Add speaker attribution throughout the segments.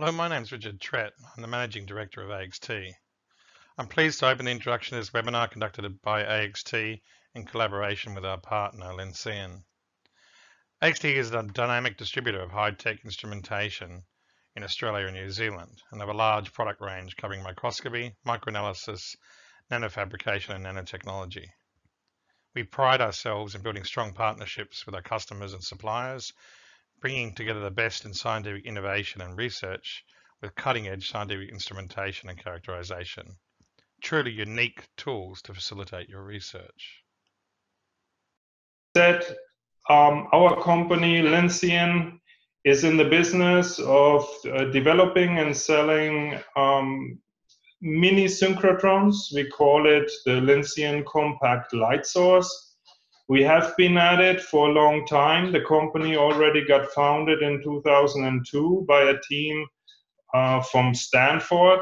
Speaker 1: Hello, my name is Richard Trett. I'm the Managing Director of AXT. I'm pleased to open the introduction to this webinar conducted by AXT in collaboration with our partner, Lyncean. AXT is a dynamic distributor of high-tech instrumentation in Australia and New Zealand and have a large product range covering microscopy, microanalysis, nanofabrication and nanotechnology. We pride ourselves in building strong partnerships with our customers and suppliers bringing together the best in scientific innovation and research with cutting edge scientific instrumentation and characterization. Truly unique tools to facilitate your research.
Speaker 2: That um, our company, Lyncean, is in the business of uh, developing and selling um, mini synchrotrons. We call it the Lyncean Compact Light Source we have been at it for a long time. The company already got founded in 2002 by a team uh, from Stanford.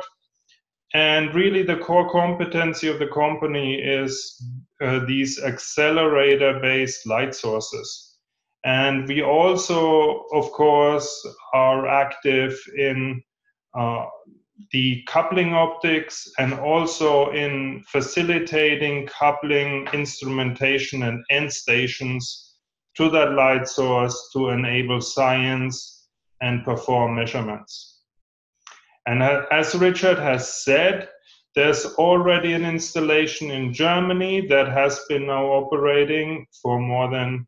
Speaker 2: And really, the core competency of the company is uh, these accelerator based light sources. And we also, of course, are active in uh, the coupling optics and also in facilitating coupling instrumentation and end stations to that light source to enable science and perform measurements. And as Richard has said, there's already an installation in Germany that has been now operating for more than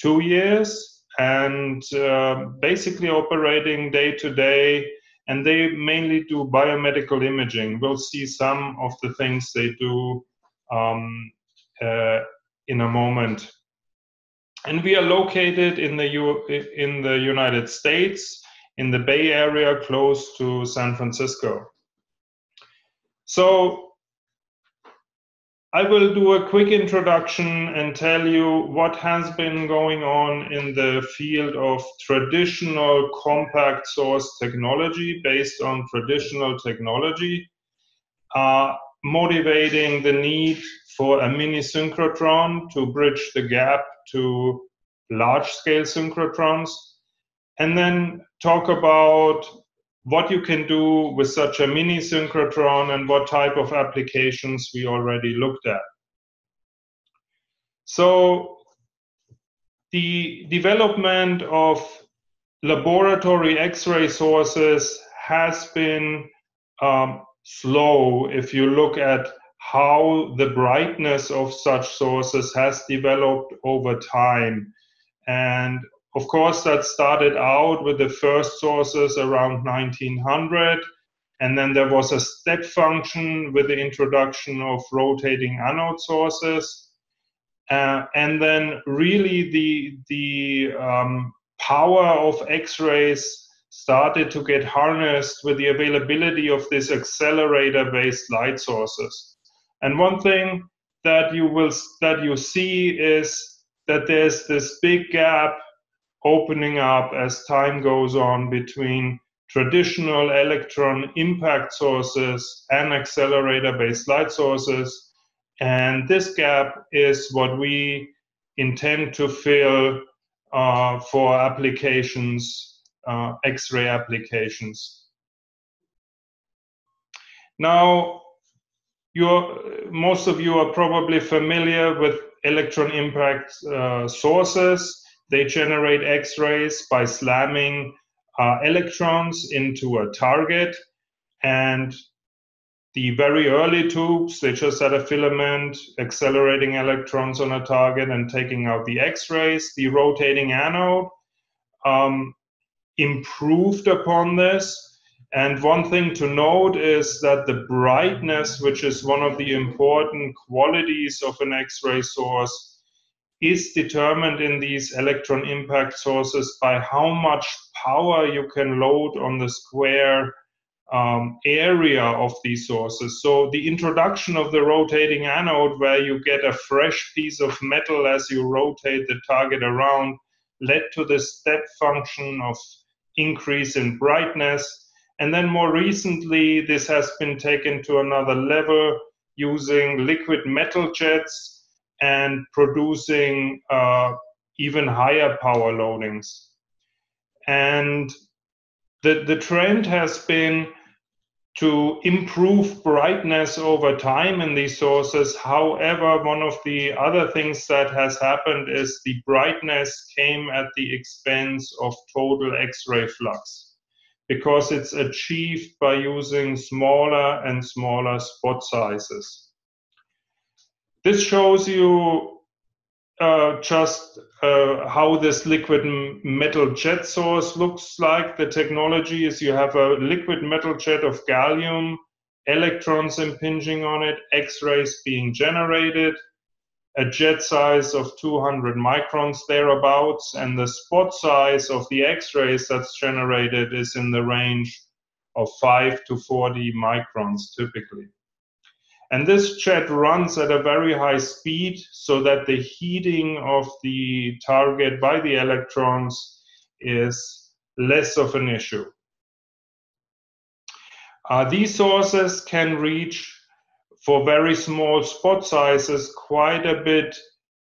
Speaker 2: two years and uh, basically operating day to day and they mainly do biomedical imaging. We'll see some of the things they do um, uh, in a moment. And we are located in the U- in the United States, in the Bay Area, close to San Francisco. So I will do a quick introduction and tell you what has been going on in the field of traditional compact source technology based on traditional technology, uh, motivating the need for a mini synchrotron to bridge the gap to large scale synchrotrons, and then talk about what you can do with such a mini synchrotron and what type of applications we already looked at. So the development of laboratory X-ray sources has been um, slow if you look at how the brightness of such sources has developed over time. And of course, that started out with the first sources around 1900, and then there was a step function with the introduction of rotating anode sources. Uh, and then really the, the um, power of X-rays started to get harnessed with the availability of these accelerator-based light sources. And one thing that you will that you see is that there's this big gap opening up as time goes on between traditional electron impact sources and accelerator based light sources. And this gap is what we intend to fill uh, for applications, uh, X ray applications. Now, you're, most of you are probably familiar with electron impact uh, sources. They generate X rays by slamming uh, electrons into a target. And the very early tubes, they just had a filament accelerating electrons on a target and taking out the X rays. The rotating anode um, improved upon this. And one thing to note is that the brightness, which is one of the important qualities of an X ray source, is determined in these electron impact sources by how much power you can load on the square um, area of these sources. So the introduction of the rotating anode, where you get a fresh piece of metal as you rotate the target around, led to the step function of increase in brightness. And then more recently, this has been taken to another level using liquid metal jets and producing uh, even higher power loadings. And the, the trend has been to improve brightness over time in these sources. However, one of the other things that has happened is the brightness came at the expense of total X-ray flux because it's achieved by using smaller and smaller spot sizes. This shows you uh, just uh, how this liquid metal jet source looks like. The technology is you have a liquid metal jet of gallium, electrons impinging on it, X-rays being generated, a jet size of 200 microns thereabouts, and the spot size of the X-rays that's generated is in the range of 5 to 40 microns typically. And this jet runs at a very high speed so that the heating of the target by the electrons is less of an issue. Uh, these sources can reach, for very small spot sizes, quite a bit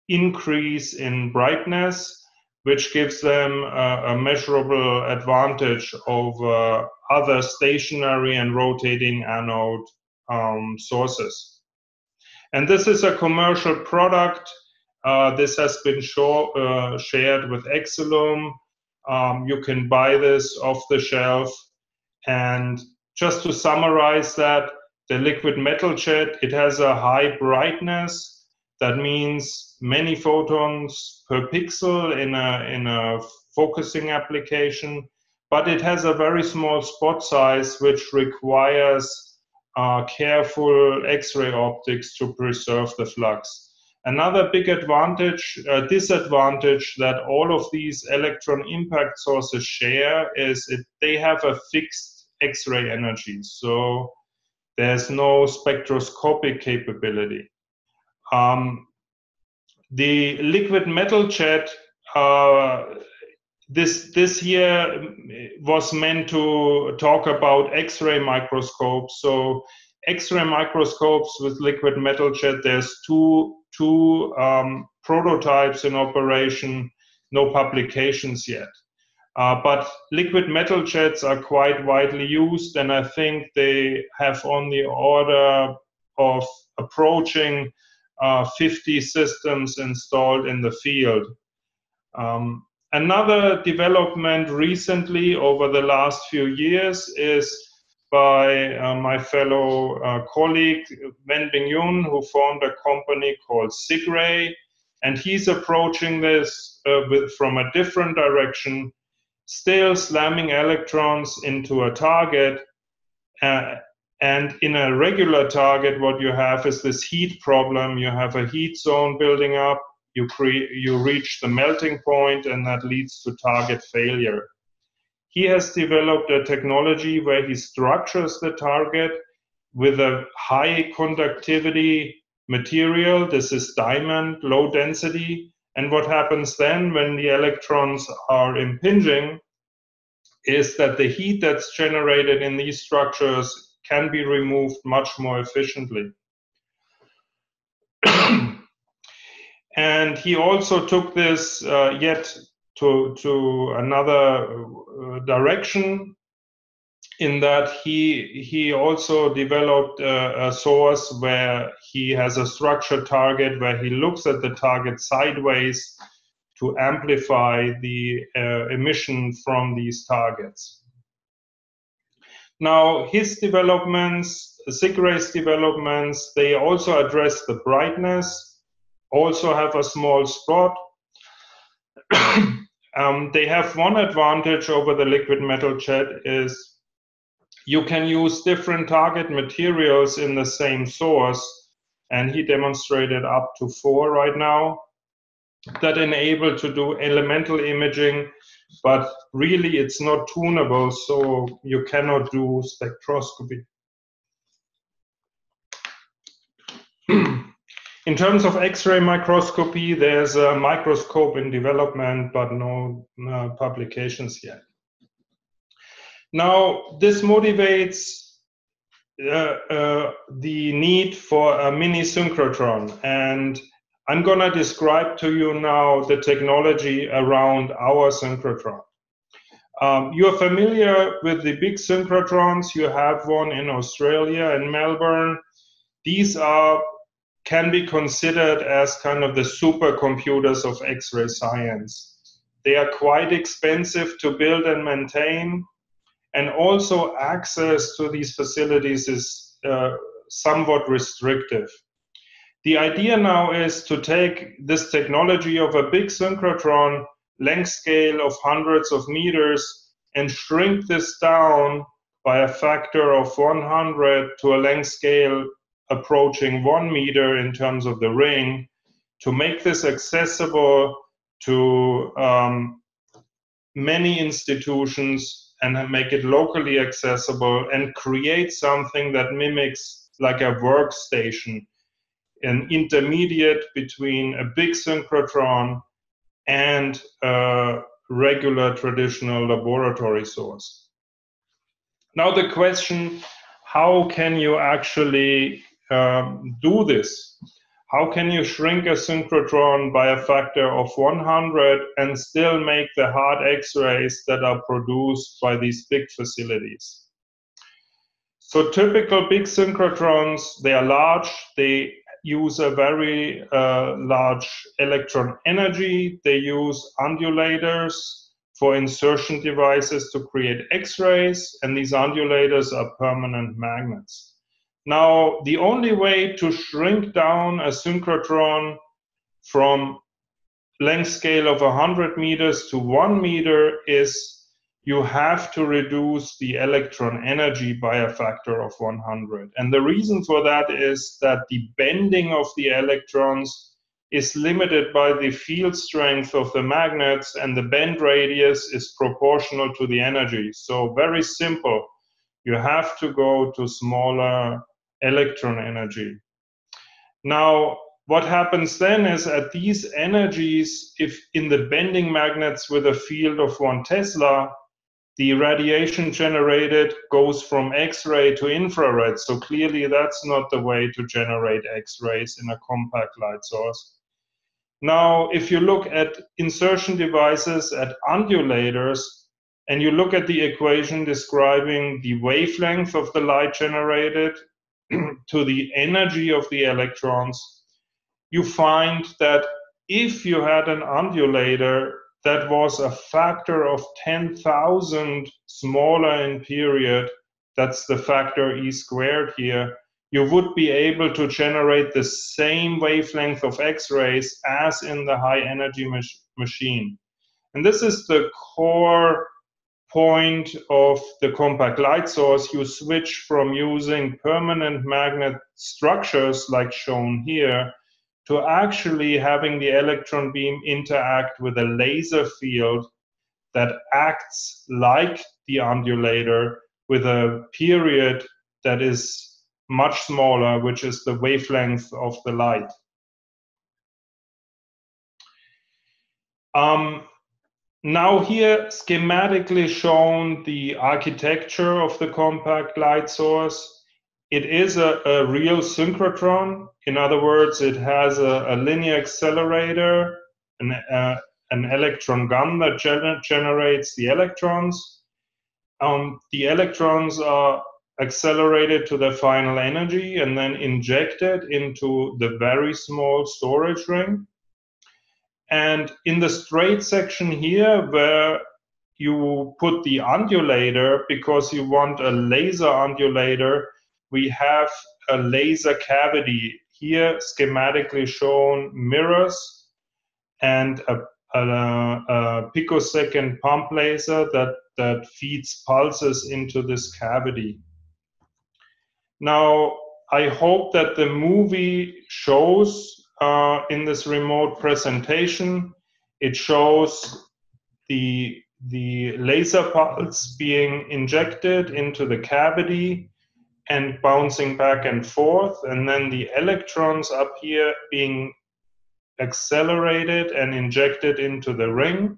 Speaker 2: increase in brightness, which gives them a, a measurable advantage over other stationary and rotating anode um, sources. And this is a commercial product. Uh, this has been uh, shared with Excillum. Um, you can buy this off the shelf. And just to summarize that, the liquid metal jet, it has a high brightness. That means many photons per pixel in a, in a focusing application, but it has a very small spot size, which requires uh, careful X-ray optics to preserve the flux. Another big advantage, uh, disadvantage that all of these electron impact sources share is it, they have a fixed X-ray energy. So there's no spectroscopic capability. Um, the liquid metal jet uh, this this year was meant to talk about X-ray microscopes. So X-ray microscopes with liquid metal jet. There's two two um, prototypes in operation. No publications yet. Uh, but liquid metal jets are quite widely used, and I think they have on the order of approaching uh, 50 systems installed in the field. Um, Another development recently over the last few years is by uh, my fellow uh, colleague Wen Bing Yun, who formed a company called SIGRAY, and he's approaching this uh, with, from a different direction, still slamming electrons into a target. Uh, and in a regular target, what you have is this heat problem. You have a heat zone building up you, you reach the melting point and that leads to target failure. He has developed a technology where he structures the target with a high conductivity material. This is diamond, low density. And what happens then when the electrons are impinging is that the heat that's generated in these structures can be removed much more efficiently. And he also took this uh, yet to to another uh, direction in that he he also developed a, a, source where he has a structured target where he looks at the target sideways to amplify the uh, emission from these targets. Now his developments, SIGRAY's developments, they also address the brightness also have a small spot. um, they have one advantage over the liquid metal jet is you can use different target materials in the same source and he demonstrated up to four right now that enable to do elemental imaging but really it's not tunable so you cannot do spectroscopy In terms of X-ray microscopy, there's a microscope in development, but no, publications yet. Now, this motivates uh, uh, the need for a mini synchrotron, and I'm going to describe to you now the technology around our synchrotron. Um, you're familiar with the big synchrotrons. You have one in Australia, in Melbourne. These are can be considered as kind of the supercomputers of X-ray science. They are quite expensive to build and maintain, and also access to these facilities is uh, somewhat restrictive. The idea now is to take this technology of a big synchrotron length scale of hundreds of meters and shrink this down by a factor of 100 to a length scale approaching one meter in terms of the ring to make this accessible to um, many institutions and make it locally accessible and create something that mimics like a workstation, an intermediate between a big synchrotron and a regular traditional laboratory source. Now the question, how can you actually um, do this? How can you shrink a synchrotron by a factor of 100 and still make the hard X-rays that are produced by these big facilities? So typical big synchrotrons, they are large, they use a very uh, large electron energy, they use undulators for insertion devices to create X-rays, and these undulators are permanent magnets. Now, the only way to shrink down a synchrotron from length scale of 100 meters to 1 meter is you have to reduce the electron energy by a factor of 100. And the reason for that is that the bending of the electrons is limited by the field strength of the magnets and the bend radius is proportional to the energy. So very simple. You have to go to smaller electron energy. Now, what happens then is at these energies, if in the bending magnets with a field of one Tesla, the radiation generated goes from X-ray to infrared. So clearly that's not the way to generate X-rays in a compact light source. Now, if you look at insertion devices at undulators, and you look at the equation describing the wavelength of the light generated to the energy of the electrons, you find that if you had an undulator that was a factor of 10,000 smaller in period, that's the factor E squared here, you would be able to generate the same wavelength of X-rays as in the high energy mach machine. And this is the core point of the compact light source, you switch from using permanent magnet structures like shown here to actually having the electron beam interact with a laser field that acts like the undulator with a period that is much smaller, which is the wavelength of the light. Um, now here schematically shown the architecture of the compact light source. It is a, a real synchrotron. In other words, it has a, a linear accelerator, an, uh, an electron gun that gener generates the electrons. Um, the electrons are accelerated to their final energy and then injected into the very small storage ring. And in the straight section here, where you put the undulator because you want a laser undulator, we have a laser cavity here schematically shown mirrors and a, a, a picosecond pump laser that, that feeds pulses into this cavity. Now, I hope that the movie shows uh, in this remote presentation. It shows the, the laser pulse being injected into the cavity and bouncing back and forth, and then the electrons up here being accelerated and injected into the ring.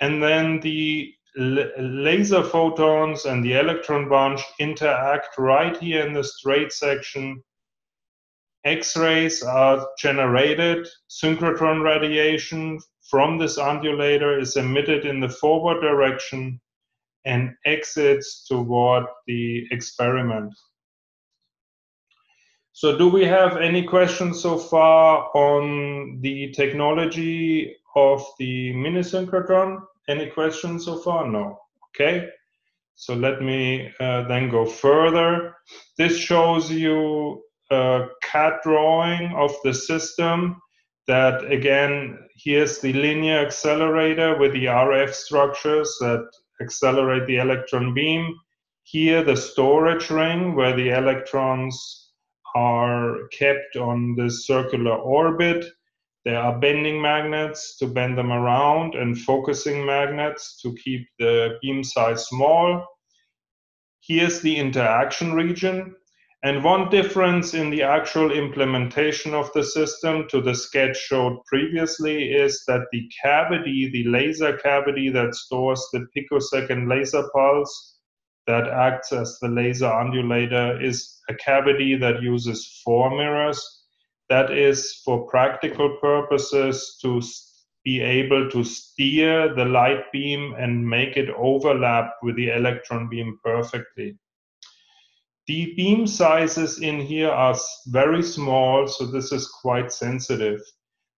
Speaker 2: And then the laser photons and the electron bunch interact right here in the straight section X-rays are generated, synchrotron radiation from this undulator is emitted in the forward direction and exits toward the experiment. So do we have any questions so far on the technology of the mini synchrotron? Any questions so far? No. Okay. So let me uh, then go further. This shows you a CAD drawing of the system that again, here's the linear accelerator with the RF structures that accelerate the electron beam. Here, the storage ring where the electrons are kept on this circular orbit. There are bending magnets to bend them around and focusing magnets to keep the beam size small. Here's the interaction region. And one difference in the actual implementation of the system to the sketch showed previously is that the cavity, the laser cavity that stores the picosecond laser pulse that acts as the laser undulator is a cavity that uses four mirrors. That is for practical purposes to be able to steer the light beam and make it overlap with the electron beam perfectly. The beam sizes in here are very small, so this is quite sensitive.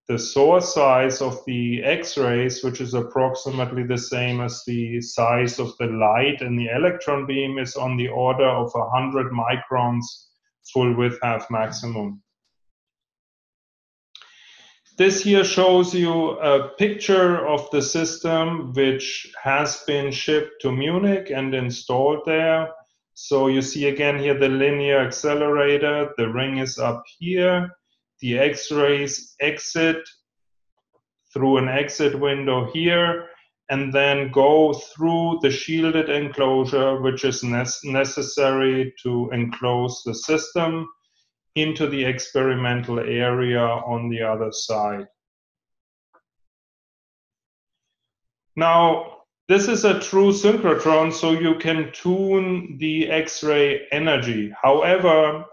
Speaker 2: The source size of the X-rays, which is approximately the same as the size of the light in the electron beam, is on the order of 100 microns full width half maximum. This here shows you a picture of the system which has been shipped to Munich and installed there. So you see again here the linear accelerator, the ring is up here, the X-rays exit through an exit window here, and then go through the shielded enclosure, which is ne necessary to enclose the system into the experimental area on the other side. Now, this is a true synchrotron, so you can tune the X-ray energy. However,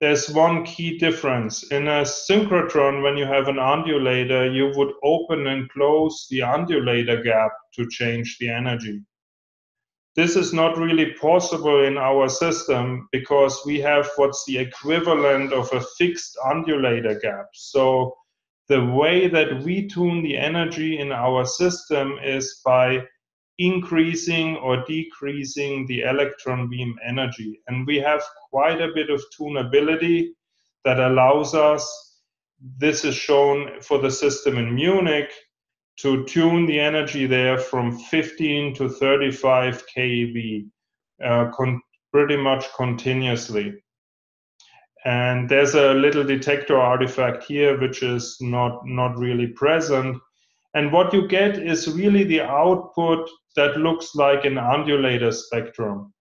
Speaker 2: there's one key difference. In a synchrotron, when you have an undulator, you would open and close the undulator gap to change the energy. This is not really possible in our system because we have what's the equivalent of a fixed undulator gap. So the way that we tune the energy in our system is by increasing or decreasing the electron beam energy. And we have quite a bit of tunability that allows us, this is shown for the system in Munich, to tune the energy there from 15 to 35 keV, uh, pretty much continuously. And there's a little detector artifact here, which is not, not really present. And what you get is really the output that looks like an undulator spectrum.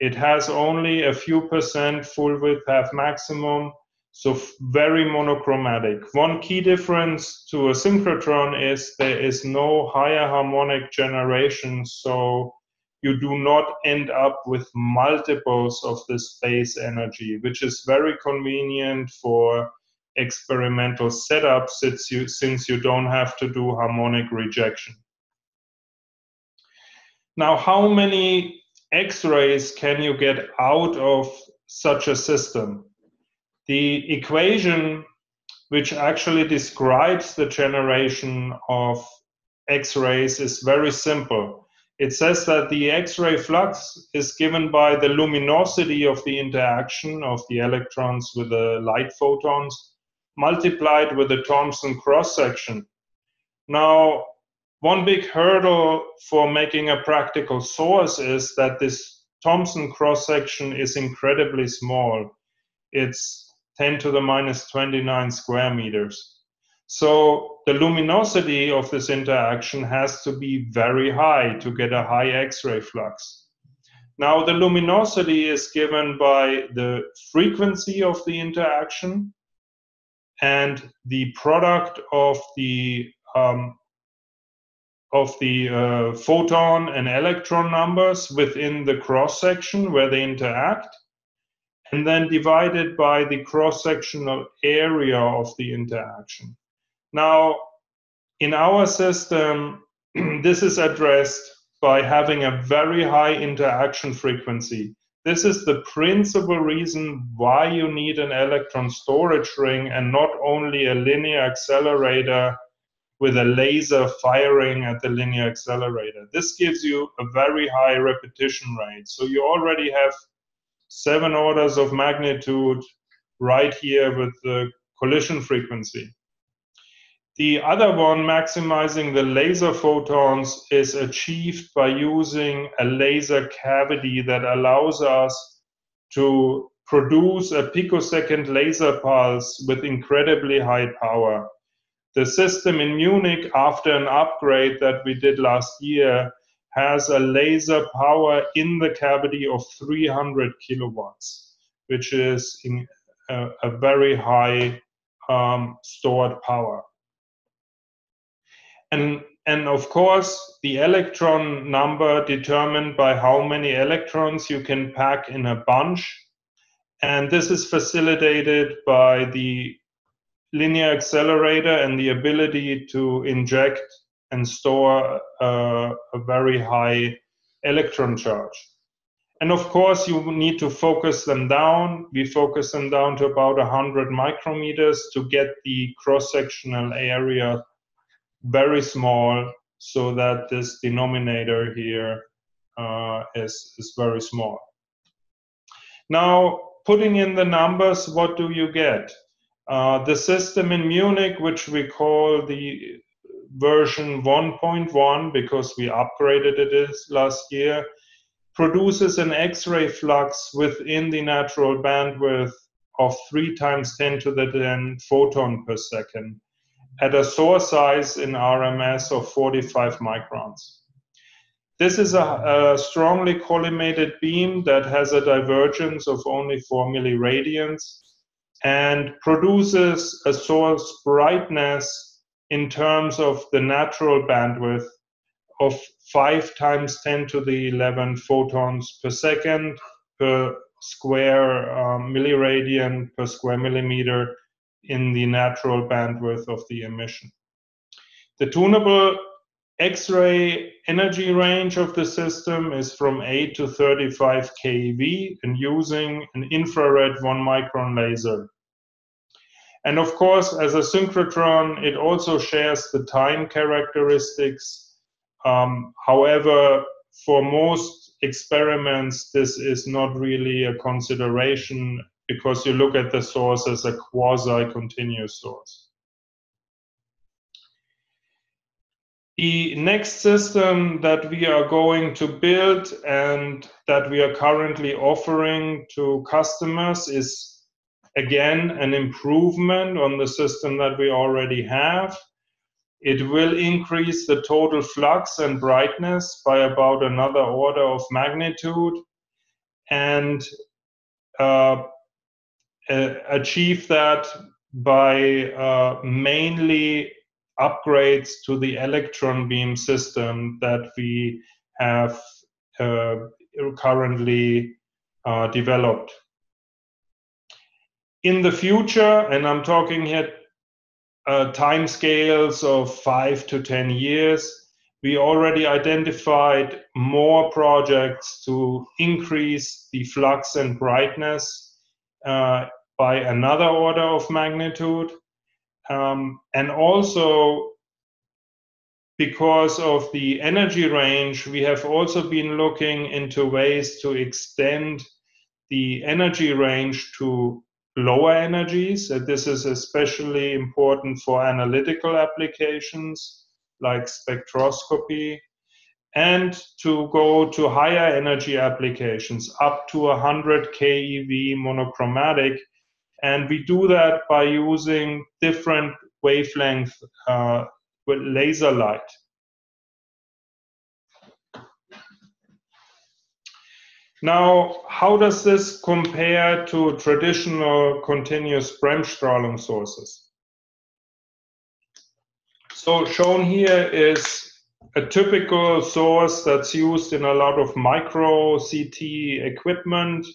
Speaker 2: It has only a few percent full width half maximum, so very monochromatic. One key difference to a synchrotron is there is no higher harmonic generation, so you do not end up with multiples of the space energy, which is very convenient for experimental setups since you, since you don't have to do harmonic rejection. Now, how many X-rays can you get out of such a system? The equation which actually describes the generation of X-rays is very simple. It says that the X-ray flux is given by the luminosity of the interaction of the electrons with the light photons multiplied with the Thomson cross section. Now, one big hurdle for making a practical source is that this Thomson cross section is incredibly small. It's 10 to the minus 29 square meters. So the luminosity of this interaction has to be very high to get a high X-ray flux. Now the luminosity is given by the frequency of the interaction and the product of the um, of the uh, photon and electron numbers within the cross section where they interact, and then divided by the cross sectional area of the interaction. Now, in our system, this is addressed by having a very high interaction frequency. This is the principal reason why you need an electron storage ring and not only a linear accelerator with a laser firing at the linear accelerator. This gives you a very high repetition rate. So you already have seven orders of magnitude right here with the collision frequency. The other one, maximizing the laser photons, is achieved by using a laser cavity that allows us to produce a picosecond laser pulse with incredibly high power. The system in Munich, after an upgrade that we did last year, has a laser power in the cavity of 300 kilowatts, which is a, a very high um, stored power. And, and of course, the electron number determined by how many electrons you can pack in a bunch. And this is facilitated by the linear accelerator and the ability to inject and store a, a very high electron charge. And of course, you need to focus them down. We focus them down to about 100 micrometers to get the cross sectional area very small so that this denominator here uh, is is very small. Now, putting in the numbers, what do you get? Uh, the system in Munich, which we call the version 1.1 because we upgraded it last year, produces an X-ray flux within the natural bandwidth of 3 times 10 to the 10 photon per second at a source size in RMS of 45 microns. This is a, a, strongly collimated beam that has a divergence of only 4 milliradians and produces a source brightness in terms of the natural bandwidth of 5 times 10 to the 11 photons per second per square um, milliradian per square millimeter in the natural bandwidth of the emission. The tunable X-ray energy range of the system is from 8 to 35 keV and using an infrared 1 micron laser. And of course, as a synchrotron, it also shares the time characteristics. Um, however, for most experiments, this is not really a consideration because you look at the source as a quasi-continuous source. The next system that we are going to build and that we are currently offering to customers is again an improvement on the system that we already have. It will increase the total flux and brightness by about another order of magnitude and uh, achieve that by uh, mainly upgrades to the electron beam system that we have uh, currently uh, developed. In the future, and I'm talking here uh, time scales of five to 10 years, we already identified more projects to increase the flux and brightness uh, by another order of magnitude. Um, and also because of the energy range, we have also been looking into ways to extend the energy range to lower energies. This is especially important for analytical applications like spectroscopy and to go to higher energy applications up to 100 keV monochromatic and we do that by using different wavelength uh, with laser light. Now, how does this compare to traditional continuous Bremsstrahlung sources? So shown here is a typical source that's used in a lot of micro CT equipment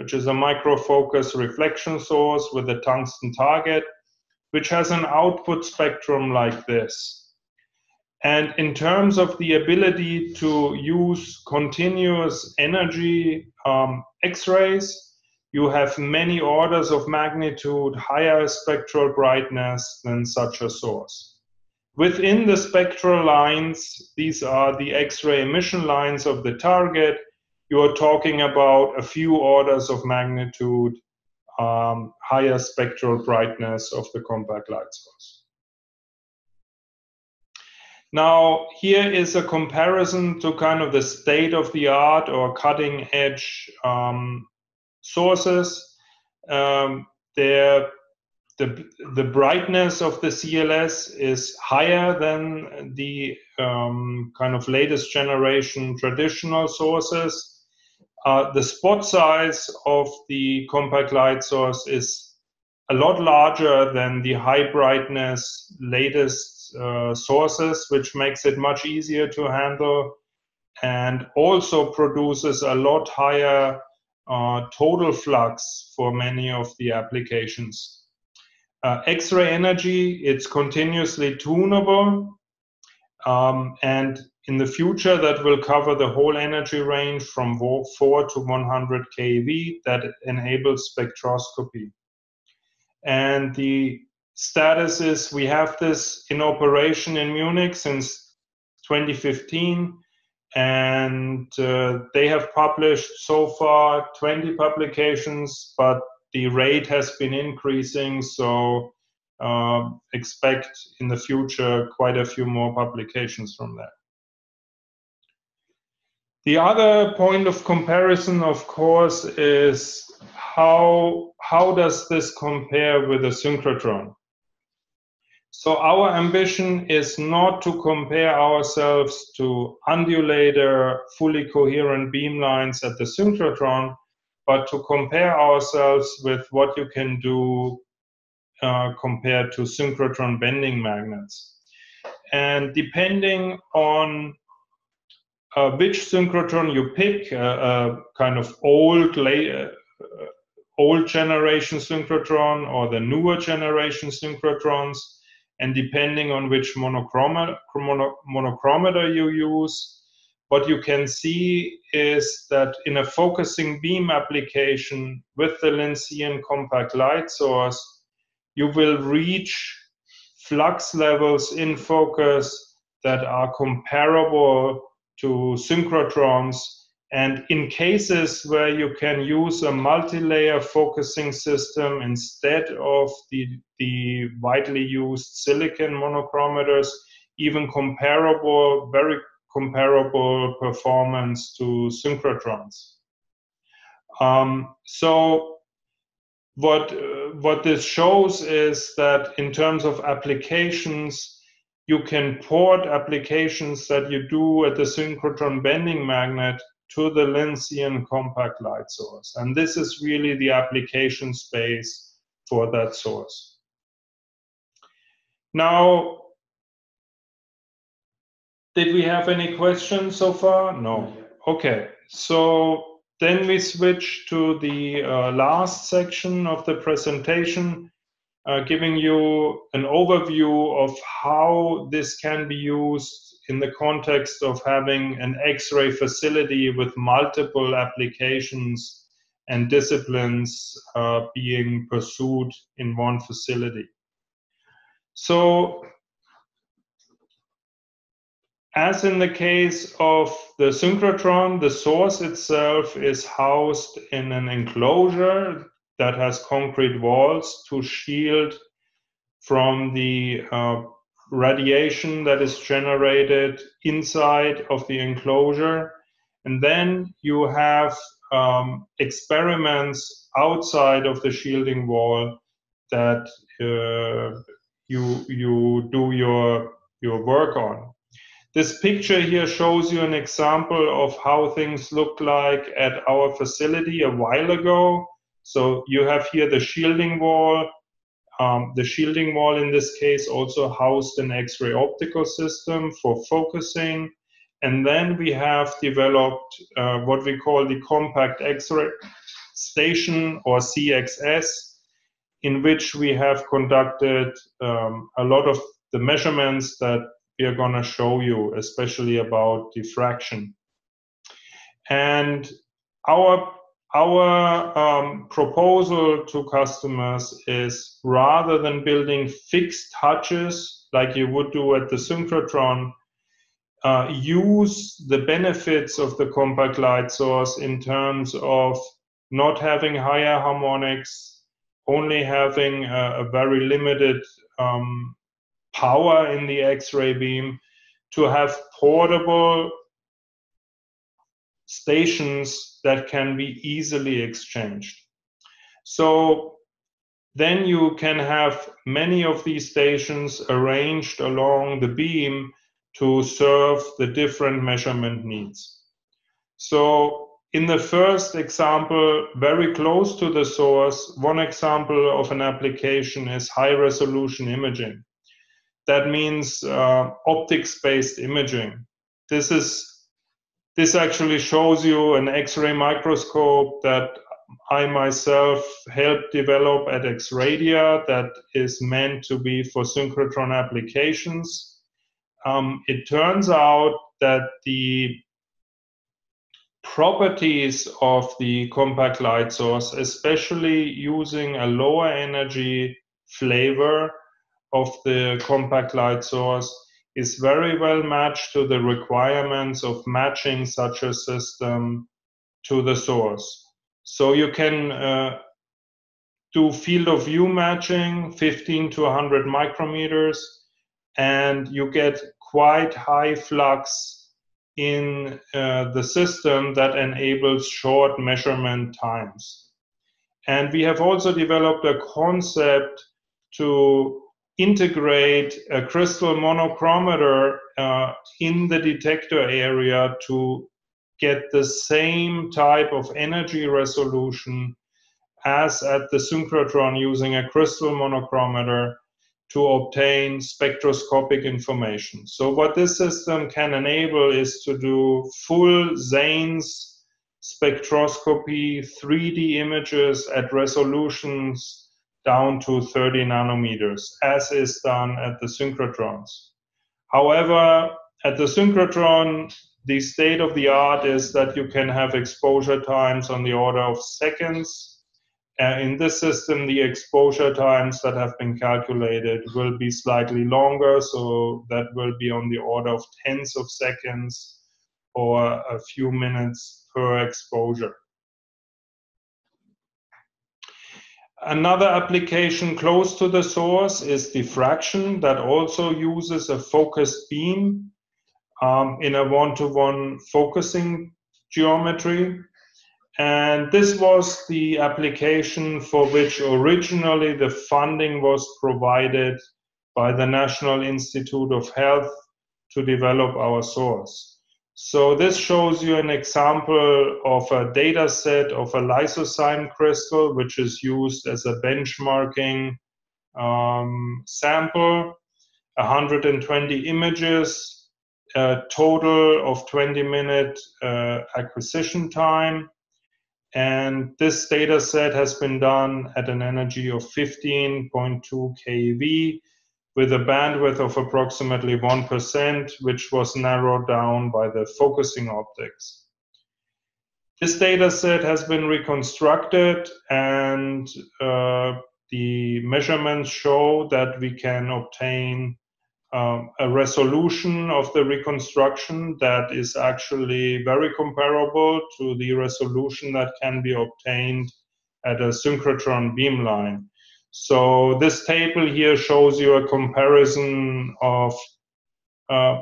Speaker 2: which is a microfocus reflection source with a tungsten target, which has an output spectrum like this. And in terms of the ability to use continuous energy um, X-rays, you have many orders of magnitude higher spectral brightness than such a source. Within the spectral lines, these are the X-ray emission lines of the target. You are talking about a few orders of magnitude um, higher spectral brightness of the compact light source. Now, here is a comparison to kind of the state of the art or cutting edge um, sources. Um, the, the brightness of the CLS is higher than the um, kind of latest generation traditional sources. Uh, the spot size of the compact light source is a lot larger than the high brightness latest uh, sources, which makes it much easier to handle and also produces a lot higher uh, total flux for many of the applications. Uh, X-ray energy, it's continuously tunable. Um, and in the future, that will cover the whole energy range from 4 to 100 keV that enables spectroscopy. And the status is we have this in operation in Munich since 2015, and uh, they have published so far 20 publications, but the rate has been increasing, so uh, expect in the future quite a few more publications from that. The other point of comparison, of course, is how, how does this compare with a synchrotron? So our ambition is not to compare ourselves to undulator, fully coherent beamlines at the synchrotron, but to compare ourselves with what you can do uh, compared to synchrotron bending magnets. And depending on uh, which synchrotron you pick, uh, uh kind of old, uh, old generation synchrotron or the newer generation synchrotrons, and depending on which monochromator, monochromator you use, what you can see is that in a focusing beam application with the Lyncean compact light source, you will reach flux levels in focus that are comparable to synchrotrons and in cases where you can use a multi-layer focusing system instead of the, the widely used silicon monochromators, even comparable, very comparable performance to synchrotrons. Um, so what, uh, what this shows is that in terms of applications, you can port applications that you do at the synchrotron bending magnet to the Lyncean compact light source. And this is really the application space for that source. Now, did we have any questions so far? No. Okay, so then we switch to the uh, last section of the presentation, uh, giving you an overview of how this can be used in the context of having an X-ray facility with multiple applications and disciplines uh, being pursued in one facility. So, as in the case of the synchrotron, the source itself is housed in an enclosure that has concrete walls to shield from the uh, radiation that is generated inside of the enclosure. And then you have um, experiments outside of the shielding wall that uh, you, you do your, your work on. This picture here shows you an example of how things looked like at our facility a while ago. So you have here the shielding wall, um, the shielding wall in this case also housed an X-ray optical system for focusing. And then we have developed uh, what we call the compact X-ray station or CXS, in which we have conducted um, a lot of the measurements that we are going to show you, especially about diffraction. And our our um, proposal to customers is rather than building fixed hutches like you would do at the synchrotron, uh, use the benefits of the compact light source in terms of not having higher harmonics, only having a, a very limited um, power in the X-ray beam, to have portable stations that can be easily exchanged. So then you can have many of these stations arranged along the beam to serve the different measurement needs. So in the first example, very close to the source, one example of an application is high resolution imaging. That means uh, optics-based imaging. This is this actually shows you an X-ray microscope that I myself helped develop at Xradia that is meant to be for synchrotron applications. Um, it turns out that the properties of the compact light source, especially using a lower energy flavor of the compact light source, is very well matched to the requirements of matching such a system to the source. So you can uh, do field of view matching, 15 to 100 micrometers, and you get quite high flux in uh, the system that enables short measurement times. And we have also developed a concept to integrate a crystal monochromator uh, in the detector area to get the same type of energy resolution as at the synchrotron using a crystal monochromator to obtain spectroscopic information. So what this system can enable is to do full XANES spectroscopy, 3D images at resolutions down to 30 nanometers, as is done at the synchrotrons. However, at the synchrotron, the state of the art is that you can have exposure times on the order of seconds. Uh, in this system, the exposure times that have been calculated will be slightly longer, so that will be on the order of tens of seconds or a few minutes per exposure. Another application close to the source is diffraction that also uses a focused beam um, in a one-to-one focusing geometry. And this was the application for which originally the funding was provided by the National Institute of Health to develop our source. So this shows you an example of a data set of a lysozyme crystal, which is used as a benchmarking um, sample, 120 images, a total of 20 minute uh, acquisition time. And this data set has been done at an energy of 15.2 keV with a bandwidth of approximately 1%, which was narrowed down by the focusing optics. This data set has been reconstructed and uh, the measurements show that we can obtain um, a resolution of the reconstruction that is actually very comparable to the resolution that can be obtained at a synchrotron beamline. So this table here shows you a comparison of uh,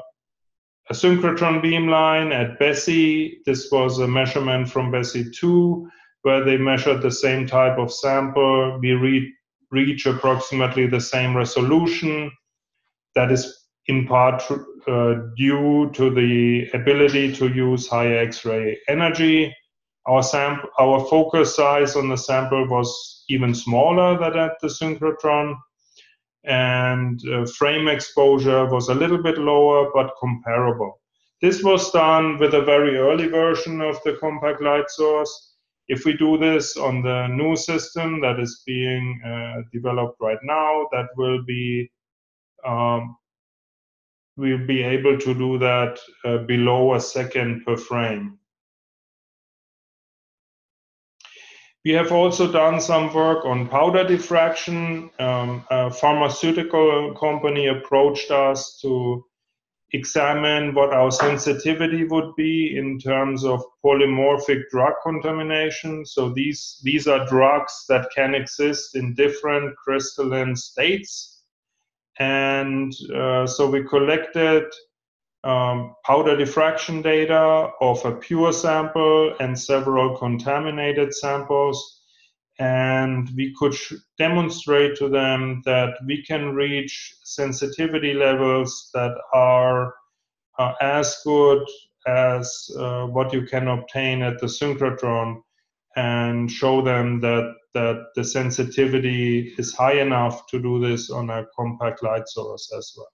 Speaker 2: a synchrotron beamline at BESSY. This was a measurement from BESSY 2, where they measured the same type of sample. We re reach approximately the same resolution. That is in part uh, due to the ability to use high X-ray energy. Our, sample, our focus size on the sample was even smaller than at the synchrotron, and uh, frame exposure was a little bit lower but comparable. This was done with a very early version of the compact light source. If we do this on the new system that is being uh, developed right now, that will be um, we'll be able to do that uh, below a second per frame. We have also done some work on powder diffraction. Um, a pharmaceutical company approached us to examine what our sensitivity would be in terms of polymorphic drug contamination. So these, these are drugs that can exist in different crystalline states. And uh, so we collected um, powder diffraction data of a pure sample and several contaminated samples. And we could demonstrate to them that we can reach sensitivity levels that are uh, as good as uh, what you can obtain at the synchrotron and show them that, that the sensitivity is high enough to do this on a compact light source as well.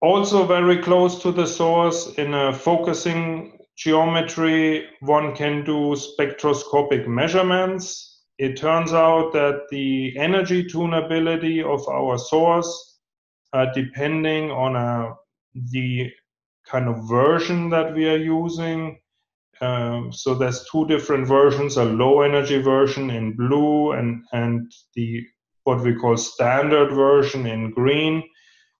Speaker 2: Also very close to the source in a focusing geometry, one can do spectroscopic measurements. It turns out that the energy tunability of our source, uh, depending on the kind of version that we are using, um, so there's two different versions, a low energy version in blue and, and the what we call standard version in green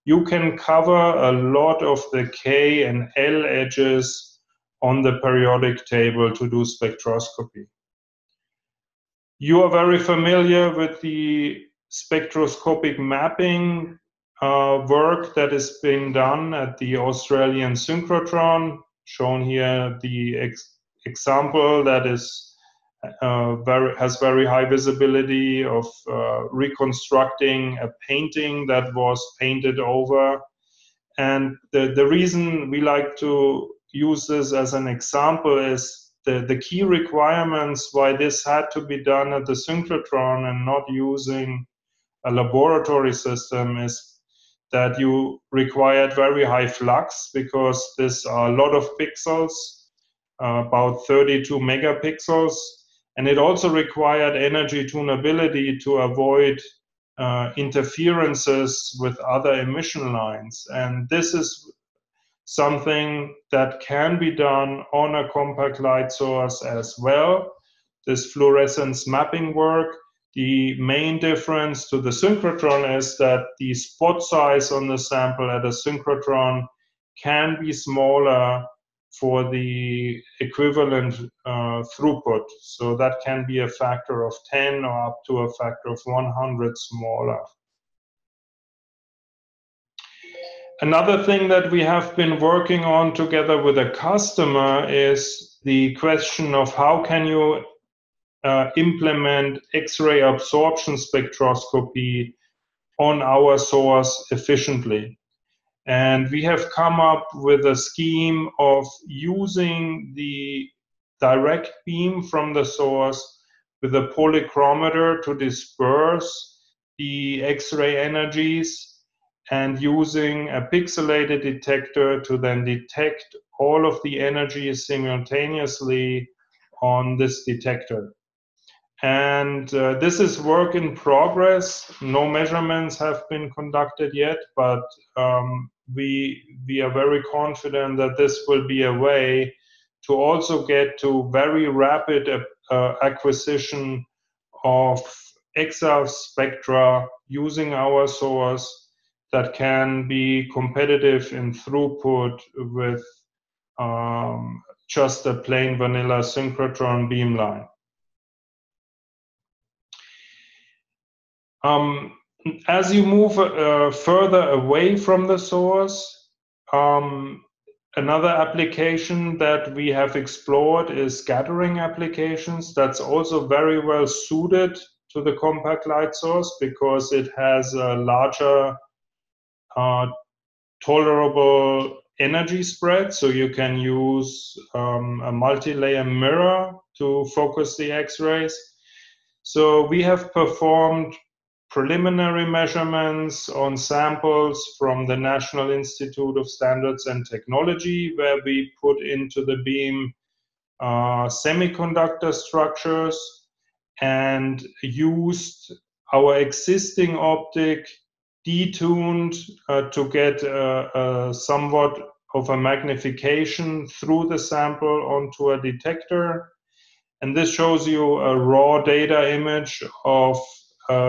Speaker 2: you can cover a lot of the K and L edges on the periodic table to do spectroscopy. You are very familiar with the spectroscopic mapping uh, work that is being done at the Australian synchrotron, shown here the ex example that is uh, very, has very high visibility of uh, reconstructing a painting that was painted over. And the, the reason we like to use this as an example is the, the key requirements why this had to be done at the synchrotron and not using a laboratory system is that you required very high flux because there's a lot of pixels, uh, about 32 megapixels, and it also required energy tunability to avoid uh, interferences with other emission lines. And this is something that can be done on a compact light source as well. This fluorescence mapping work. The main difference to the synchrotron is that the spot size on the sample at a synchrotron can be smaller for the equivalent uh, throughput. So that can be a factor of 10 or up to a factor of 100 smaller. Another thing that we have been working on together with a customer is the question of how can you uh, implement X-ray absorption spectroscopy on our source efficiently. And we have come up with a scheme of using the direct beam from the source with a polychromator to disperse the X-ray energies and using a pixelated detector to then detect all of the energies simultaneously on this detector. And uh, this is work in progress. No measurements have been conducted yet, but um, we we are very confident that this will be a way to also get to very rapid uh, acquisition of EXAFS spectra using our source that can be competitive in throughput with um, just a plain vanilla synchrotron beamline. Um, as you move uh, further away from the source, um, another application that we have explored is scattering applications. That's also very well suited to the compact light source because it has a larger uh, tolerable energy spread. So you can use um, a multi-layer mirror to focus the X-rays. So we have performed preliminary measurements on samples from the National Institute of Standards and Technology, where we put into the beam uh, semiconductor structures and used our existing optic detuned uh, to get uh, somewhat of a magnification through the sample onto a detector. And this shows you a raw data image of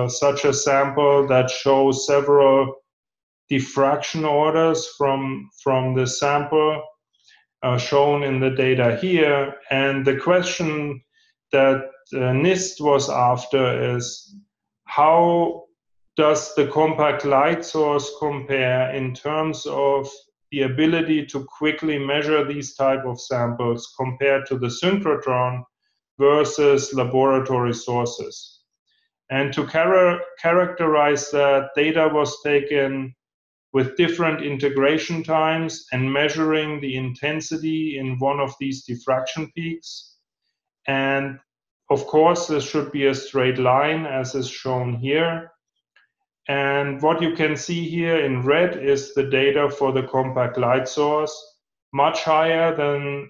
Speaker 2: such a sample that shows several diffraction orders from, from the sample uh, shown in the data here. And the question that uh, NIST was after is how does the compact light source compare in terms of the ability to quickly measure these type of samples compared to the synchrotron versus laboratory sources. And to char characterize that, data was taken with different integration times and measuring the intensity in one of these diffraction peaks. And of course, this should be a straight line as is shown here. And what you can see here in red is the data for the compact light source, much higher than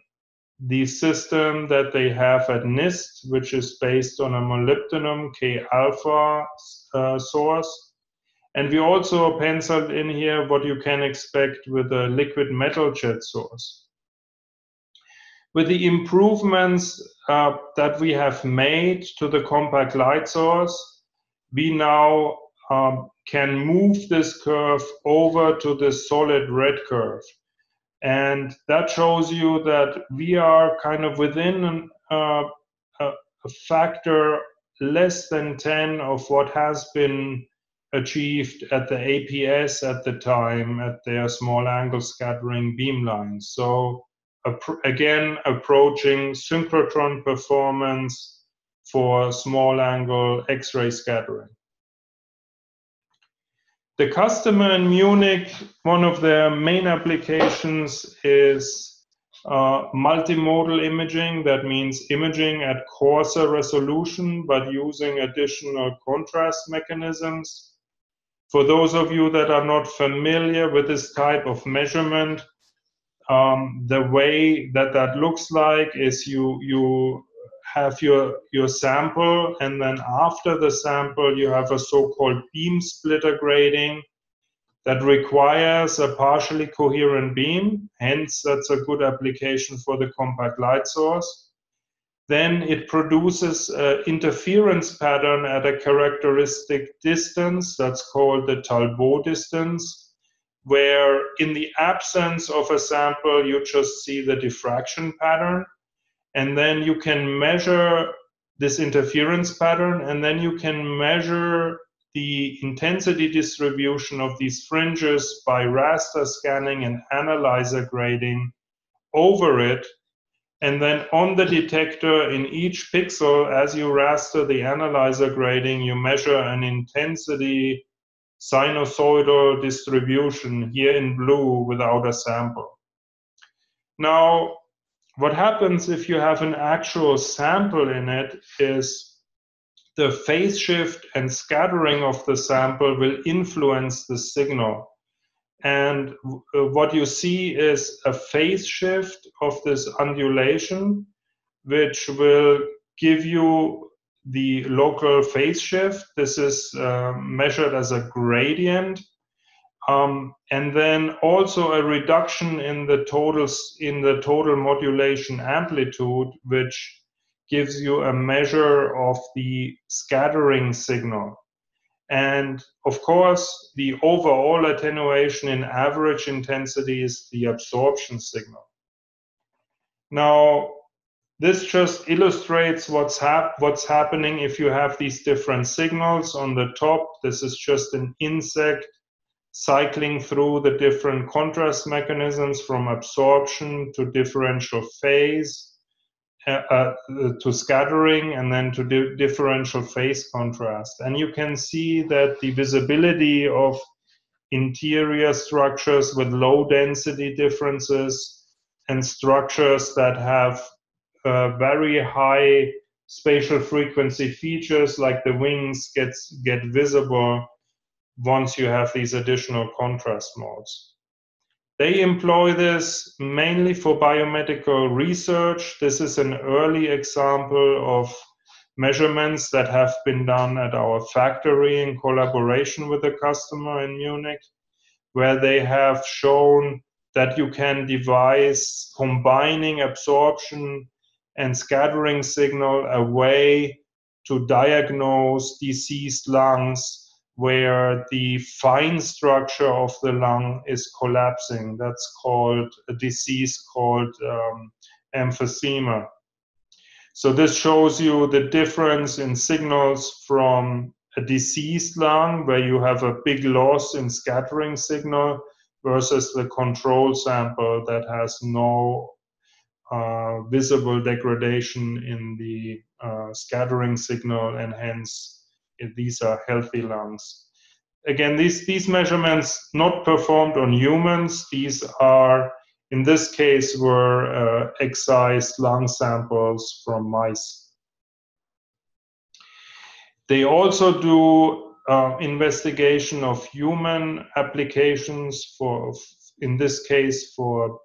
Speaker 2: the system that they have at NIST, which is based on a molybdenum K alpha uh, source. And we also penciled in here what you can expect with a liquid metal jet source. With the improvements uh, that we have made to the compact light source, we now um, can move this curve over to the solid red curve. And that shows you that we are kind of within uh, a, a factor less than 10 of what has been achieved at the APS at the time at their small angle scattering beamlines. So again, approaching synchrotron performance for small angle X-ray scattering. The customer in Munich, one of their main applications is uh, multimodal imaging. That means imaging at coarser resolution, but using additional contrast mechanisms. For those of you that are not familiar with this type of measurement, um, the way that that looks like is you you have your, your sample, and then after the sample, you have a so-called beam splitter grating that requires a partially coherent beam. Hence, that's a good application for the compact light source. Then it produces an interference pattern at a characteristic distance. That's called the Talbot distance, where in the absence of a sample, you just see the diffraction pattern and then you can measure this interference pattern and then you can measure the intensity distribution of these fringes by raster scanning and analyzer grating over it. And then on the detector in each pixel as you raster the analyzer grating you measure an intensity sinusoidal distribution here in blue without a sample. Now what happens if you have an actual sample in it is the phase shift and scattering of the sample will influence the signal. And uh, what you see is a phase shift of this undulation, which will give you the local phase shift. This is uh, measured as a gradient. Um, and then also a reduction in the total in the total modulation amplitude, which gives you a measure of the scattering signal. And of course, the overall attenuation in average intensity is the absorption signal. Now, this just illustrates what's, hap what's happening if you have these different signals on the top. This is just an insect cycling through the different contrast mechanisms from absorption to differential phase uh, uh, to scattering and then to di differential phase contrast. And you can see that the visibility of interior structures with low density differences and structures that have uh, very high spatial frequency features like the wings gets get visible once you have these additional contrast modes. They employ this mainly for biomedical research. This is an early example of measurements that have been done at our factory in collaboration with a customer in Munich, where they have shown that you can devise combining absorption and scattering signal a way to diagnose diseased lungs where the fine structure of the lung is collapsing. That's called a disease called um, emphysema. So this shows you the difference in signals from a diseased lung where you have a big loss in scattering signal versus the control sample that has no uh, visible degradation in the uh, scattering signal and hence these are healthy lungs. Again, these, these measurements not performed on humans. These are, in this case, were uh, excised lung samples from mice. They also do uh, investigation of human applications for, in this case, for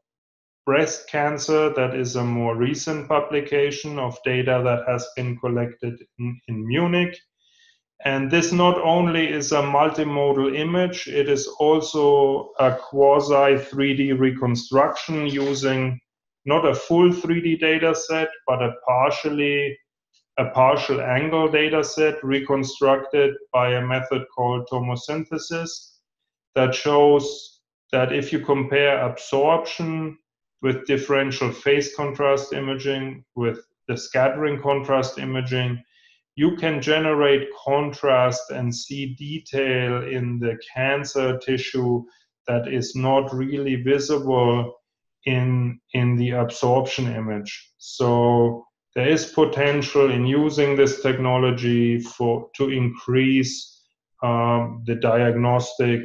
Speaker 2: breast cancer. That is a more recent publication of data that has been collected in, in Munich. And this not only is a multimodal image, it is also a quasi 3D reconstruction using not a full 3D data set, but a partially a partial angle data set reconstructed by a method called tomosynthesis that shows that if you compare absorption with differential phase contrast imaging with the scattering contrast imaging, you can generate contrast and see detail in the cancer tissue that is not really visible in in the absorption image. So there is potential in using this technology for to increase um, the diagnostic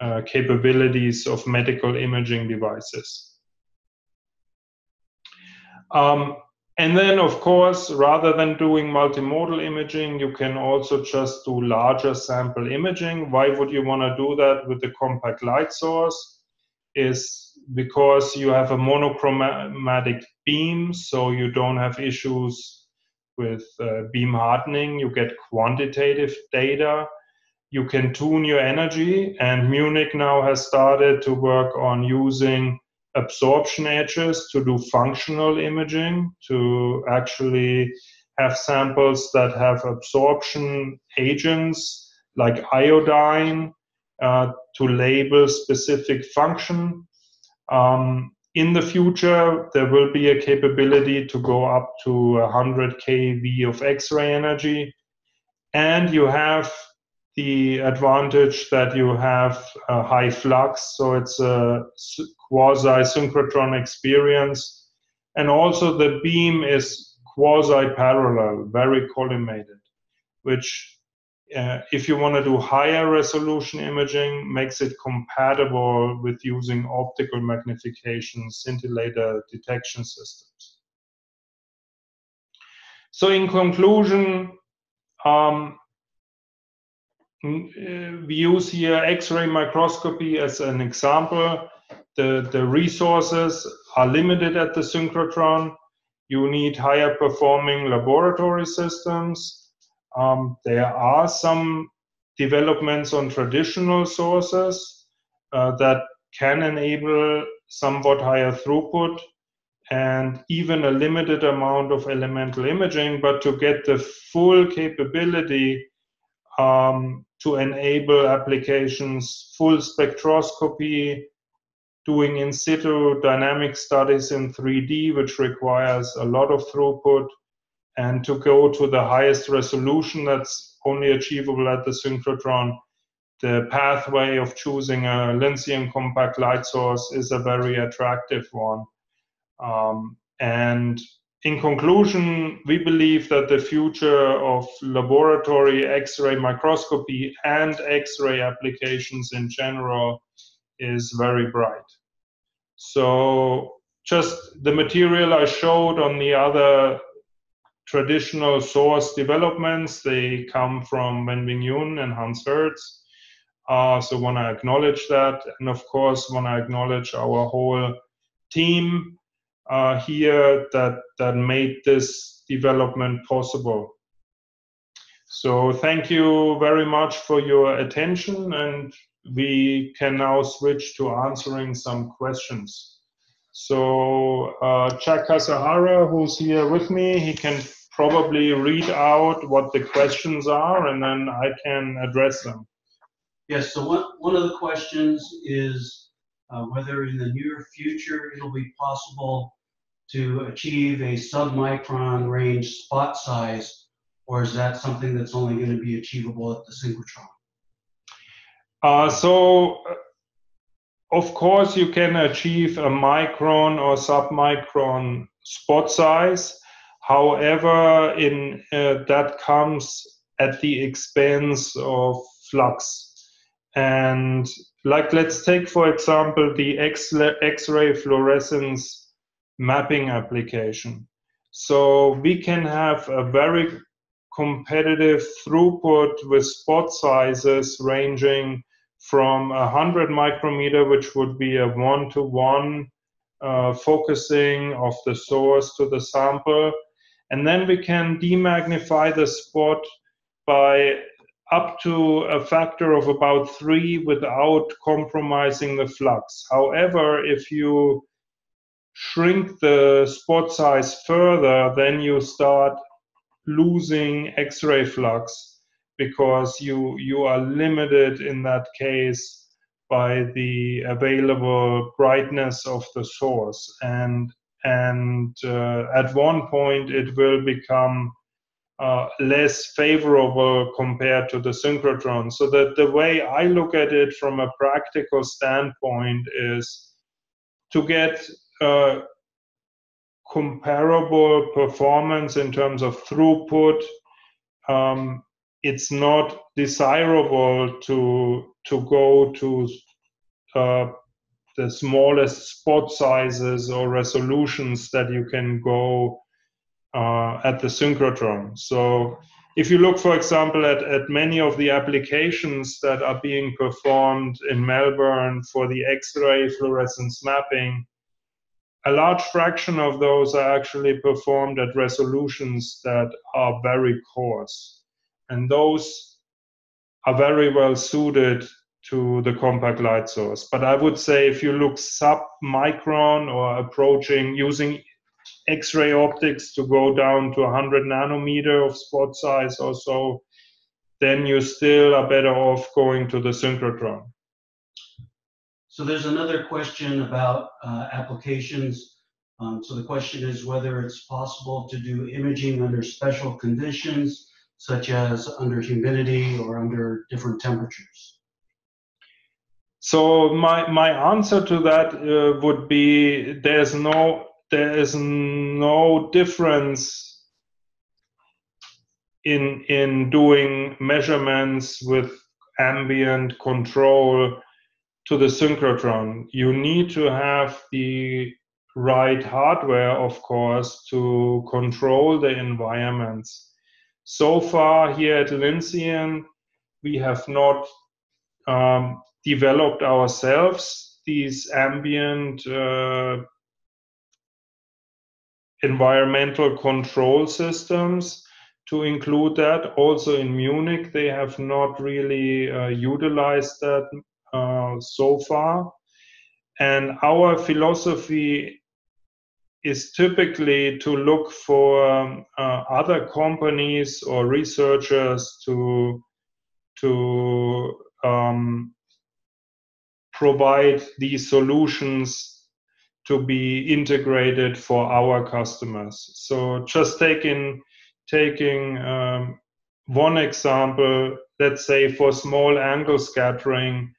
Speaker 2: uh, capabilities of medical imaging devices. Um, and then, of course, rather than doing multimodal imaging, you can also just do larger sample imaging. Why would you want to do that with the compact light source? Is because you have a monochromatic beam, so you don't have issues with uh, beam hardening. You get quantitative data. You can tune your energy, and Munich now has started to work on using absorption edges to do functional imaging, to actually have samples that have absorption agents like iodine uh, to label specific function. Um, in the future, there will be a capability to go up to 100 kV of X-ray energy, and you have the advantage that you have a high flux, so it's a quasi-synchrotron experience, and also the beam is quasi-parallel, very collimated, which uh, if you want to do higher resolution imaging, makes it compatible with using optical magnification scintillator detection systems. So in conclusion, um, we use here X-ray microscopy as an example. The, the resources are limited at the synchrotron. You need higher performing laboratory systems. Um, there are some developments on traditional sources uh, that can enable somewhat higher throughput and even a limited amount of elemental imaging. But to get the full capability, um, to enable applications, full spectroscopy, doing in situ dynamic studies in 3D, which requires a lot of throughput, and to go to the highest resolution that's only achievable at the synchrotron. The pathway of choosing a Lyncean compact light source is a very attractive one. Um, and in conclusion, we believe that the future of laboratory X-ray microscopy and X-ray applications in general is very bright. So just the material I showed on the other traditional source developments, they come from Wenbing Yun and Hans Hertz. Uh, so want to acknowledge that. And of course, want to acknowledge our whole team uh, here that that made this development possible. So thank you very much for your attention and we can now switch to answering some questions. So uh, Kasahara, who's here with me, he can probably read out what the questions are and then I can address them.
Speaker 3: Yes, so one, one of the questions is uh, whether in the near future it'll be possible to achieve a submicron range spot size, or is that something that's only going to be achievable at the synchrotron?
Speaker 2: Uh, so, uh, of course, you can achieve a micron or submicron spot size. However, in uh, that comes at the expense of flux. And like, let's take, for example, the X-ray fluorescence mapping application. So we can have a very competitive throughput with spot sizes ranging from 100 micrometer, which would be a one-to-one uh, focusing of the source to the sample. And then we can demagnify the spot by up to a factor of about three without compromising the flux. However, if you shrink the spot size further, then you start losing X-ray flux because you you are limited in that case by the available brightness of the source and and uh, at one point it will become uh, less favorable compared to the synchrotron. So that the way I look at it from a practical standpoint is to get comparable performance in terms of throughput. Um, it's not desirable to to go to uh, the smallest spot sizes or resolutions that you can go uh, at the synchrotron. So if you look, for example, at, at many of the applications that are being performed in Melbourne for the X-ray fluorescence mapping, a large fraction of those are actually performed at resolutions that are very coarse. And those are very well suited to the compact light source. But I would say if you look sub-micron or approaching using X-ray optics to go down to 100 nanometer of spot size or so, then you still are better off going to the synchrotron.
Speaker 3: So there's another question about uh, applications. Um, so the question is whether it's possible to do imaging under special conditions, such as under humidity or under different temperatures.
Speaker 2: So my my answer to that uh, would be there's no there is no difference in in doing measurements with ambient control to the synchrotron. You need to have the right hardware, of course, to control the environments. So far, here at Lyncean, we have not um, developed ourselves these ambient uh, environmental control systems to include that. Also in Munich, they have not really uh, utilized that uh, so far. And our philosophy is typically to look for um, uh, other companies or researchers to to um, provide these solutions to be integrated for our customers. So just taking taking um, one example, let's say for small angle scattering,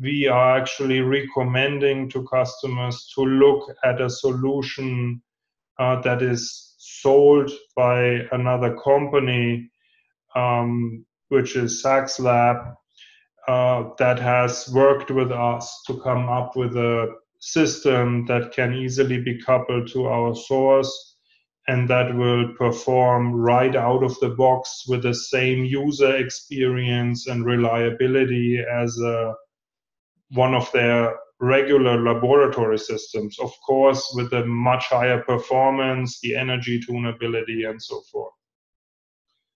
Speaker 2: we are actually recommending to customers to look at a solution uh, that is sold by another company, um, which is SAXSLAB, uh, that has worked with us to come up with a system that can easily be coupled to our source and that will perform right out of the box with the same user experience and reliability as a one of their regular laboratory systems, of course, with a much higher performance, the energy tunability, and so forth.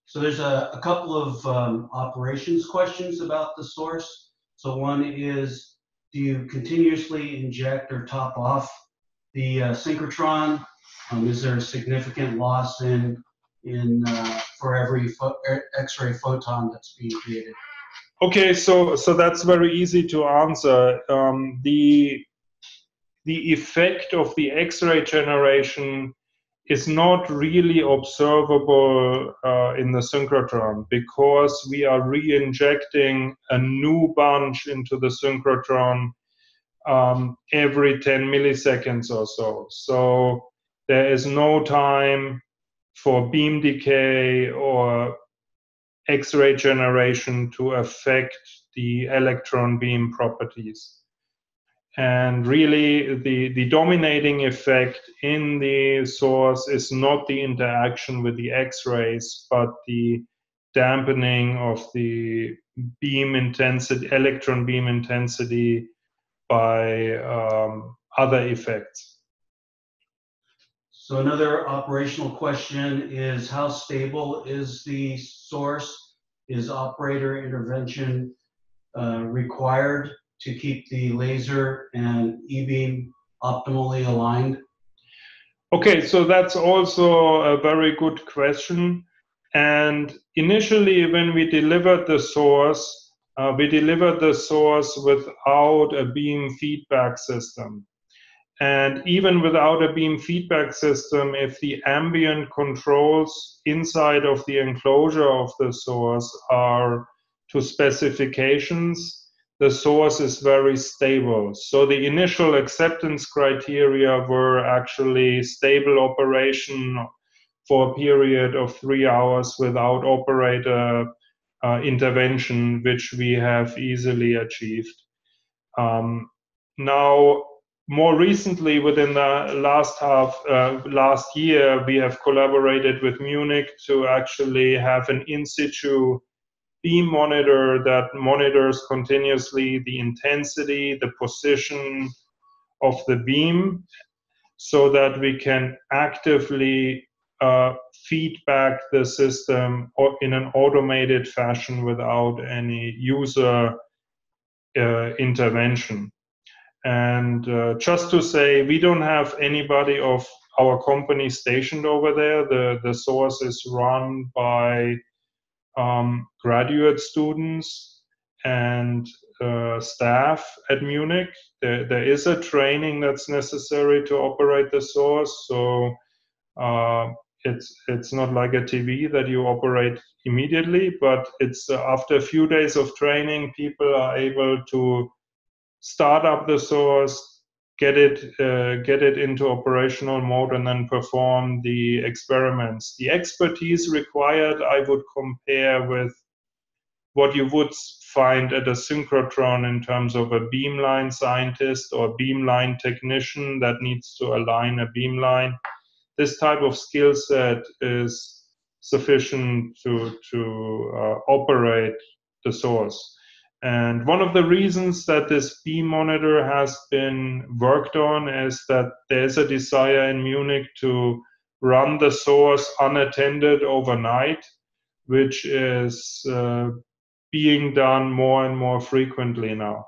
Speaker 3: So there's a, a couple of um, operations questions about the source. So one is, do you continuously inject or top off the uh, synchrotron? Um, is there a significant loss in in uh, for every X-ray photon that's being created?
Speaker 2: Okay, so so that's very easy to answer. Um, the the effect of the X-ray generation is not really observable uh, in the synchrotron because we are re-injecting a new bunch into the synchrotron um, every 10 milliseconds or so. So there is no time for beam decay or X-ray generation to affect the electron beam properties. And really, the, the dominating effect in the source is not the interaction with the X rays, but the dampening of the beam intensity, electron beam intensity by um, other effects.
Speaker 3: So another operational question is how stable is the source? Is operator intervention uh, required to keep the laser and e-beam optimally aligned?
Speaker 2: Okay, so that's also a very good question. And initially, when we delivered the source, uh, we delivered the source without a beam feedback system. And even without a beam feedback system, if the ambient controls inside of the enclosure of the source are to specifications, the source is very stable. So the initial acceptance criteria were actually stable operation for a period of three hours without operator uh, intervention, which we have easily achieved. Um, now, more recently, within the last half, uh, last year, we have collaborated with Munich to actually have an in situ beam monitor that monitors continuously the intensity, the position of the beam, so that we can actively uh, feedback the system in an automated fashion without any user uh, intervention. And uh, just to say, we don't have anybody of our company stationed over there. The, the source is run by um, graduate students and uh, staff at Munich. There, there is a training that's necessary to operate the source. So uh, it's it's not like a TV that you operate immediately, but it's uh, after a few days of training, people are able to start up the source, get it uh, get it into operational mode and then perform the experiments. The expertise required i would compare with what you would find at a synchrotron in terms of a beamline scientist or beamline technician that needs to align a beamline. This type of skill set is sufficient to to uh, operate the source and one of the reasons that this beam monitor has been worked on is that there's a desire in Munich to run the source unattended overnight, which is uh, being done more and more frequently now.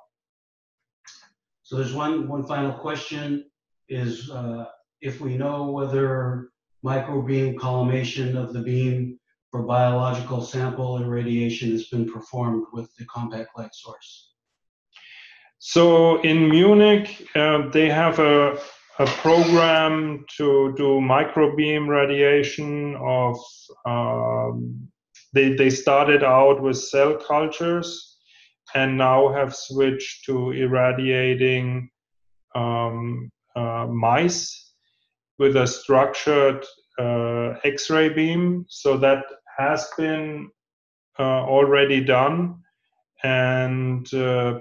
Speaker 3: So there's one, one final question is uh, if we know whether microbeam collimation of the beam for biological sample irradiation has been performed with the compact light source?
Speaker 2: So in Munich, uh, they have a, a program to do microbeam radiation of, um, they, they started out with cell cultures and now have switched to irradiating um, uh, mice with a structured uh, X-ray beam. So that has been uh, already done, and uh,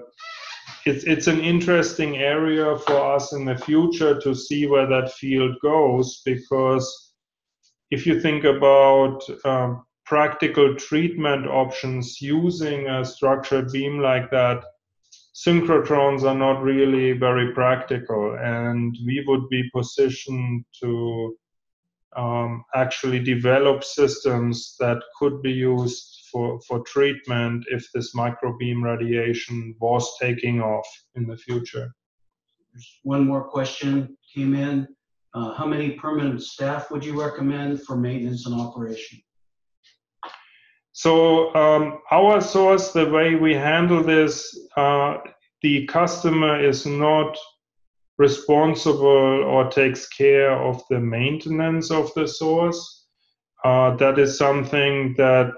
Speaker 2: it's it's an interesting area for us in the future to see where that field goes. Because if you think about um, practical treatment options using a structured beam like that, synchrotrons are not really very practical, and we would be positioned to um, actually develop systems that could be used for, for treatment if this microbeam radiation was taking off in the future.
Speaker 3: There's one more question came in. Uh, how many permanent staff would you recommend for maintenance and operation?
Speaker 2: So um, our source, the way we handle this, uh, the customer is not responsible or takes care of the maintenance of the source. Uh, that is something that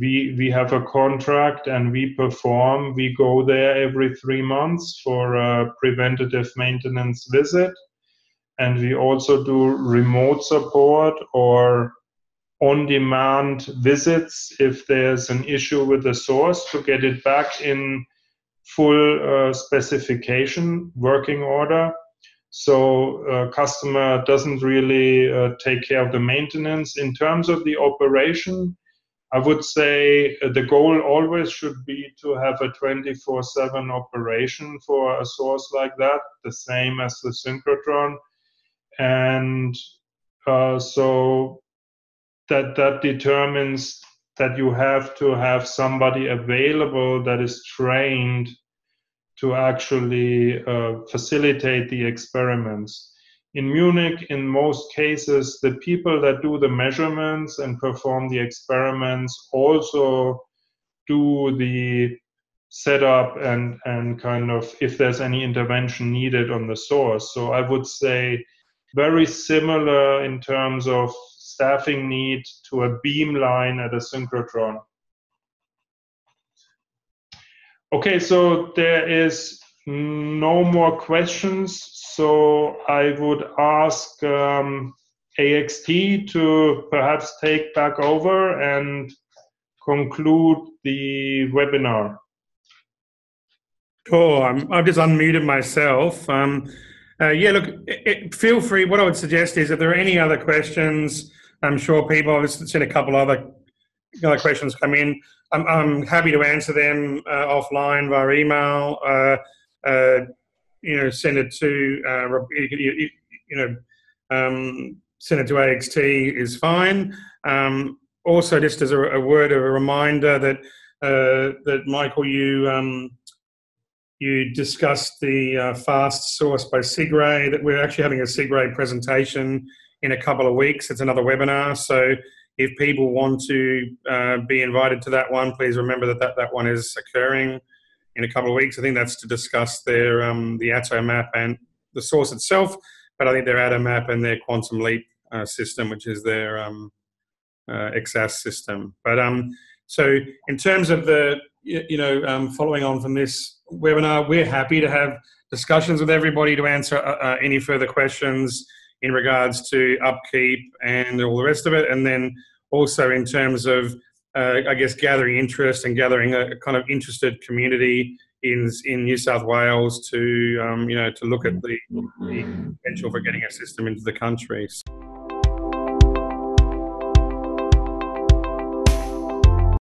Speaker 2: we we have a contract and we perform. We go there every three months for a preventative maintenance visit, and we also do remote support or on-demand visits if there's an issue with the source to get it back in full uh, specification working order. So uh, customer doesn't really uh, take care of the maintenance. In terms of the operation, I would say uh, the goal always should be to have a 24/7 operation for a source like that, the same as the synchrotron, and uh, so that that determines that you have to have somebody available that is trained to actually uh, facilitate the experiments. In Munich, in most cases, the people that do the measurements and perform the experiments also do the setup and, and kind of if there's any intervention needed on the source. So I would say very similar in terms of staffing need to a beam line at a synchrotron. Okay, so there is no more questions. So I would ask um, AXT to perhaps take back over and conclude the webinar.
Speaker 4: Sure, I'm, I've just unmuted myself. Um, uh, yeah, look, it, it, feel free. What I would suggest is if there are any other questions, I'm sure people have seen a couple other questions come in. I'm, I'm happy to answer them uh, offline via email. Uh, uh, you know, send it to uh, you, you, know, um, send it to AXT is fine. Um, also, just as a, a, word of a reminder that uh, that Michael, you um, you discussed the uh, FAAST source by Sigray. That we're actually having a Sigray presentation in a couple of weeks. It's another webinar. So if people want to uh, be invited to that one, please remember that, that that one is occurring in a couple of weeks. I think that's to discuss their um, the AttoMap and the source itself, but I think their AttoMap and their Quantum Leap uh, system, which is their um, uh, system. But um, so in terms of the you know um, following on from this webinar, we're happy to have discussions with everybody to answer uh, uh any further questions in regards to upkeep and all the rest of it. And then also in terms of, uh, I guess, gathering interest and gathering a kind of interested community in in New South Wales to um, you know to look at the, the potential for getting a system into the country.